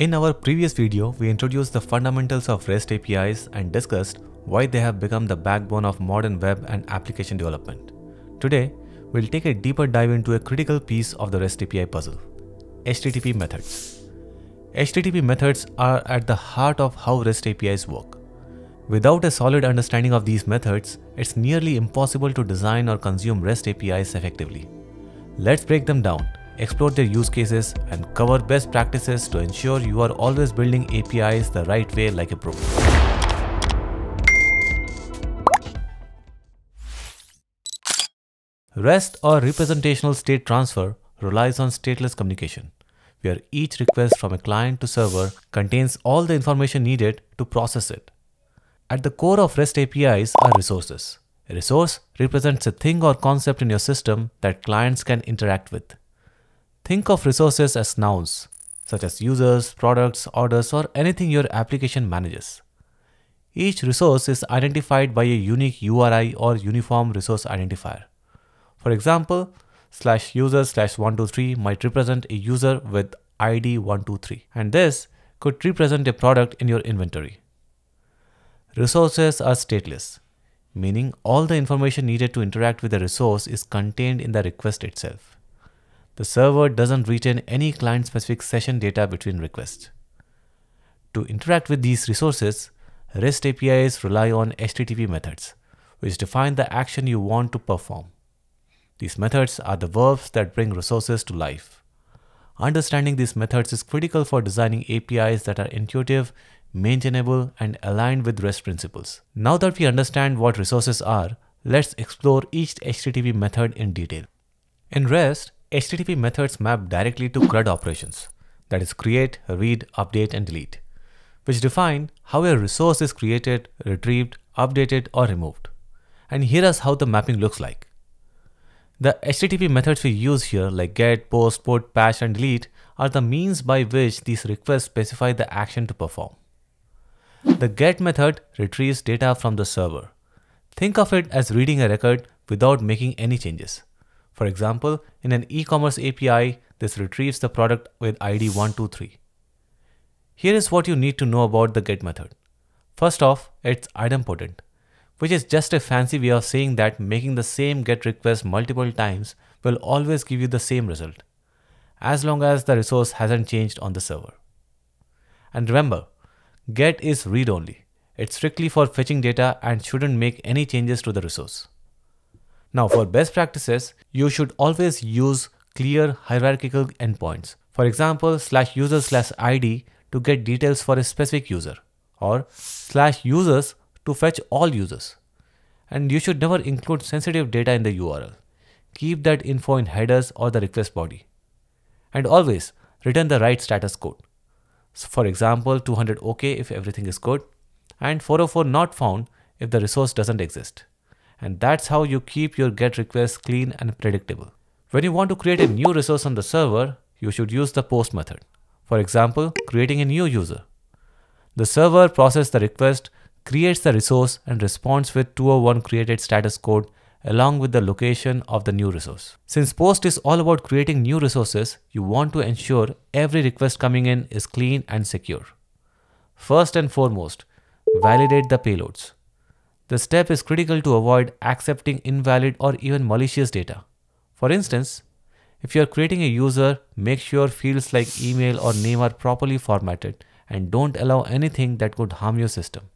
In our previous video, we introduced the fundamentals of REST APIs and discussed why they have become the backbone of modern web and application development. Today, we'll take a deeper dive into a critical piece of the REST API puzzle, HTTP methods. HTTP methods are at the heart of how REST APIs work. Without a solid understanding of these methods, it's nearly impossible to design or consume REST APIs effectively. Let's break them down, explore their use cases, and cover best practices to ensure you are always building APIs the right way like a pro. REST or representational state transfer relies on stateless communication, where each request from a client to server contains all the information needed to process it. At the core of REST APIs are resources. A resource represents a thing or concept in your system that clients can interact with. Think of resources as nouns, such as users, products, orders, or anything your application manages. Each resource is identified by a unique URI or uniform resource identifier. For example, slash user slash 123 might represent a user with ID 123, and this could represent a product in your inventory. Resources are stateless, meaning all the information needed to interact with the resource is contained in the request itself. The server doesn't retain any client specific session data between requests. To interact with these resources, REST APIs rely on HTTP methods, which define the action you want to perform. These methods are the verbs that bring resources to life. Understanding these methods is critical for designing APIs that are intuitive, maintainable, and aligned with REST principles. Now that we understand what resources are, let's explore each HTTP method in detail. In REST, HTTP methods map directly to CRUD operations, that is create, read, update, and delete, which define how a resource is created, retrieved, updated, or removed. And here is how the mapping looks like. The HTTP methods we use here like get, post, put, patch, and delete are the means by which these requests specify the action to perform. The get method retrieves data from the server. Think of it as reading a record without making any changes. For example, in an e-commerce API, this retrieves the product with ID 123. Here is what you need to know about the get method. First off, it's idempotent, which is just a fancy way of saying that making the same get request multiple times will always give you the same result, as long as the resource hasn't changed on the server. And remember, Get is read-only. It's strictly for fetching data and shouldn't make any changes to the resource. Now for best practices, you should always use clear hierarchical endpoints. For example, slash user slash ID to get details for a specific user or slash users to fetch all users. And you should never include sensitive data in the URL. Keep that info in headers or the request body. And always return the right status code. So for example, 200 OK if everything is good and 404 not found if the resource doesn't exist. And that's how you keep your GET requests clean and predictable. When you want to create a new resource on the server, you should use the post method. For example, creating a new user. The server processes the request, creates the resource and responds with 201 created status code along with the location of the new resource. Since POST is all about creating new resources, you want to ensure every request coming in is clean and secure. First and foremost, validate the payloads. The step is critical to avoid accepting invalid or even malicious data. For instance, if you are creating a user, make sure fields like email or name are properly formatted and don't allow anything that could harm your system,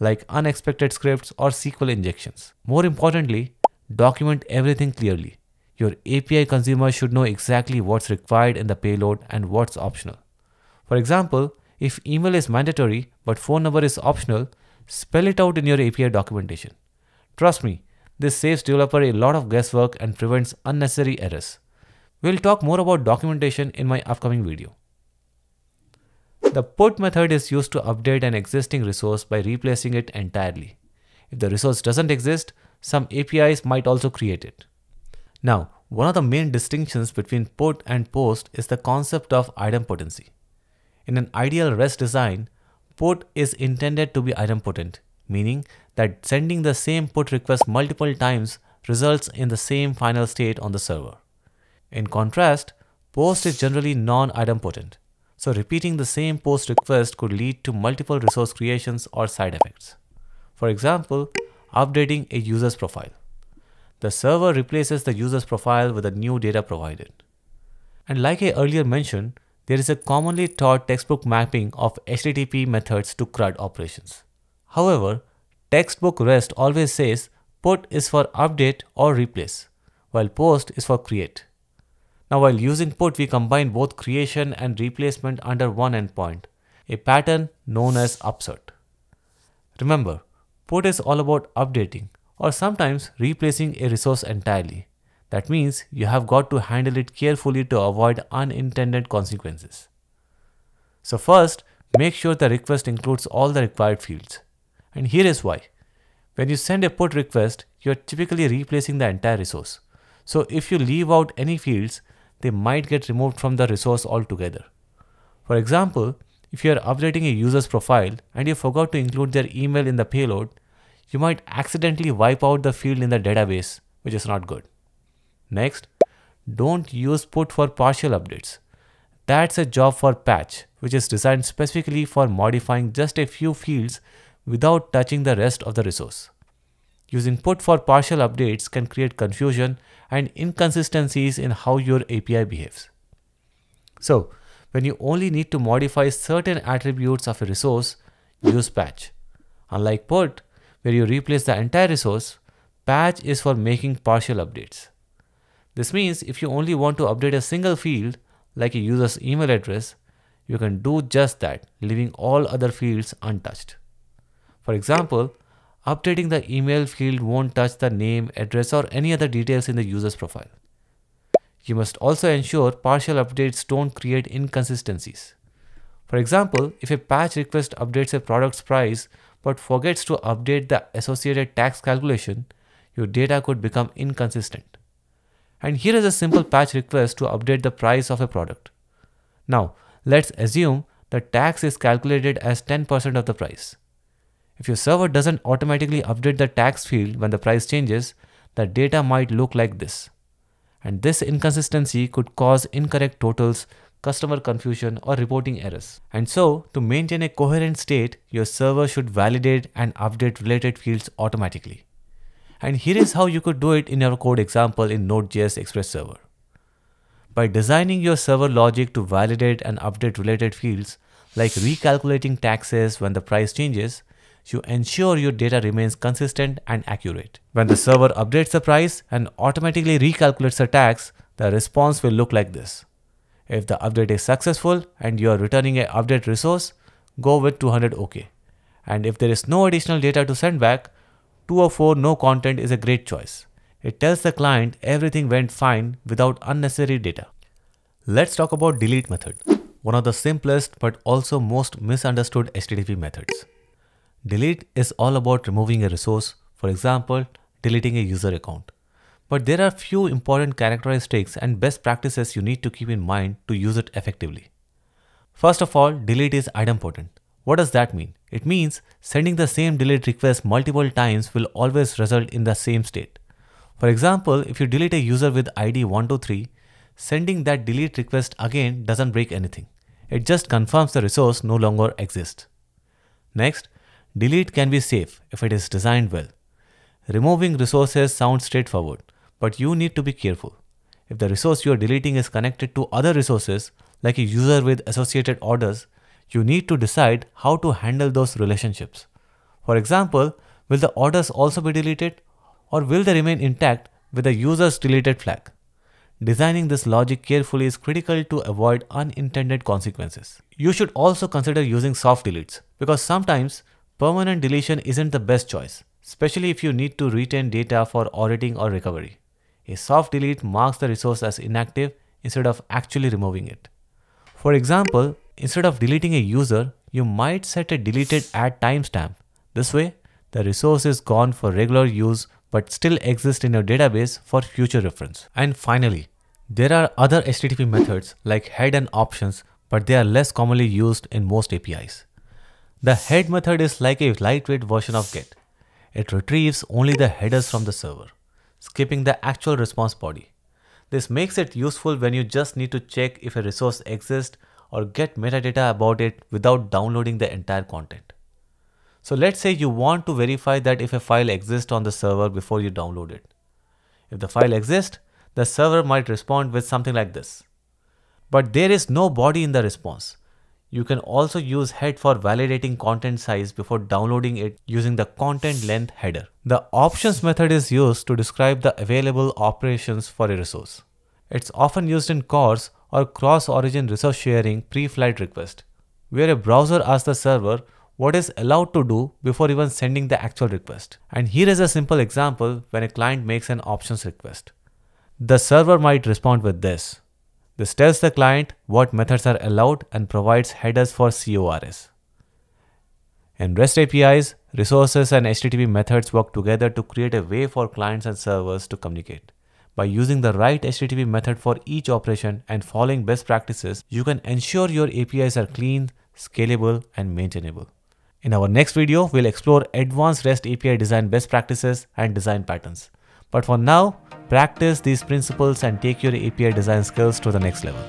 like unexpected scripts or SQL injections. More importantly, Document everything clearly. Your API consumer should know exactly what's required in the payload and what's optional. For example, if email is mandatory but phone number is optional, spell it out in your API documentation. Trust me, this saves developer a lot of guesswork and prevents unnecessary errors. We'll talk more about documentation in my upcoming video. The put method is used to update an existing resource by replacing it entirely. If the resource doesn't exist, some APIs might also create it. Now, one of the main distinctions between put and post is the concept of idempotency. In an ideal REST design, put is intended to be idempotent, meaning that sending the same put request multiple times results in the same final state on the server. In contrast, post is generally non-idempotent, So repeating the same post request could lead to multiple resource creations or side effects. For example, updating a user's profile. The server replaces the user's profile with a new data provided. And like I earlier mentioned, there is a commonly taught textbook mapping of HTTP methods to CRUD operations. However, textbook REST always says put is for update or replace, while post is for create. Now while using put, we combine both creation and replacement under one endpoint, a pattern known as upsert. Remember, put is all about updating or sometimes replacing a resource entirely. That means you have got to handle it carefully to avoid unintended consequences. So first, make sure the request includes all the required fields. And here is why. When you send a put request, you are typically replacing the entire resource. So if you leave out any fields, they might get removed from the resource altogether. For example, if you are updating a user's profile and you forgot to include their email in the payload, you might accidentally wipe out the field in the database, which is not good. Next, don't use put for partial updates. That's a job for patch, which is designed specifically for modifying just a few fields without touching the rest of the resource. Using put for partial updates can create confusion and inconsistencies in how your API behaves. So, when you only need to modify certain attributes of a resource, use patch. Unlike put, where you replace the entire resource, patch is for making partial updates. This means if you only want to update a single field, like a user's email address, you can do just that, leaving all other fields untouched. For example, updating the email field won't touch the name, address, or any other details in the user's profile. You must also ensure partial updates don't create inconsistencies. For example, if a patch request updates a product's price but forgets to update the associated tax calculation, your data could become inconsistent. And here is a simple patch request to update the price of a product. Now, let's assume the tax is calculated as 10% of the price. If your server doesn't automatically update the tax field when the price changes, the data might look like this. And this inconsistency could cause incorrect totals, customer confusion, or reporting errors. And so, to maintain a coherent state, your server should validate and update related fields automatically. And here is how you could do it in your code example in Node.js Express Server. By designing your server logic to validate and update related fields, like recalculating taxes when the price changes, you ensure your data remains consistent and accurate. When the server updates the price and automatically recalculates the tax, the response will look like this. If the update is successful and you are returning an update resource, go with 200 OK. And if there is no additional data to send back, 204 no content is a great choice. It tells the client everything went fine without unnecessary data. Let's talk about delete method, one of the simplest but also most misunderstood HTTP methods. Delete is all about removing a resource, for example, deleting a user account. But there are few important characteristics and best practices you need to keep in mind to use it effectively. First of all, delete is idempotent. What does that mean? It means sending the same delete request multiple times will always result in the same state. For example, if you delete a user with ID 123, sending that delete request again doesn't break anything. It just confirms the resource no longer exists. Next, Delete can be safe if it is designed well. Removing resources sounds straightforward, but you need to be careful. If the resource you are deleting is connected to other resources, like a user with associated orders, you need to decide how to handle those relationships. For example, will the orders also be deleted or will they remain intact with the user's deleted flag? Designing this logic carefully is critical to avoid unintended consequences. You should also consider using soft deletes because sometimes Permanent deletion isn't the best choice, especially if you need to retain data for auditing or recovery. A soft delete marks the resource as inactive instead of actually removing it. For example, instead of deleting a user, you might set a deleted at timestamp. This way, the resource is gone for regular use but still exists in your database for future reference. And finally, there are other HTTP methods like head and options, but they are less commonly used in most APIs. The head method is like a lightweight version of get. It retrieves only the headers from the server, skipping the actual response body. This makes it useful when you just need to check if a resource exists or get metadata about it without downloading the entire content. So let's say you want to verify that if a file exists on the server before you download it. If the file exists, the server might respond with something like this. But there is no body in the response. You can also use head for validating content size before downloading it using the content length header. The options method is used to describe the available operations for a resource. It's often used in CORS or cross-origin resource sharing pre-flight request, where a browser asks the server what is allowed to do before even sending the actual request. And here is a simple example when a client makes an options request. The server might respond with this. This tells the client what methods are allowed and provides headers for CORS. In REST APIs, resources and HTTP methods work together to create a way for clients and servers to communicate. By using the right HTTP method for each operation and following best practices, you can ensure your APIs are clean, scalable, and maintainable. In our next video, we'll explore advanced REST API design best practices and design patterns. But for now, practice these principles and take your API design skills to the next level.